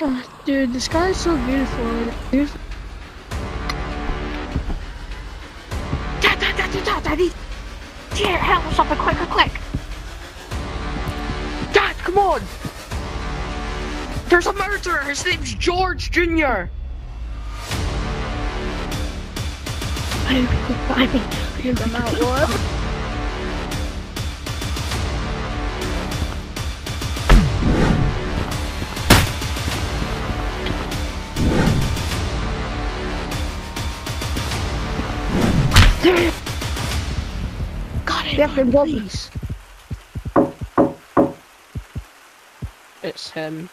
Oh, dude, the sky is so beautiful. beautiful. Dad, dad, dad, dad, dad, daddy! Here, help us something, quick, quick, quick! Dad, come on! There's a murderer! His name's George Jr. I I think I'm out. What? Got it, Yeah, please. It's him.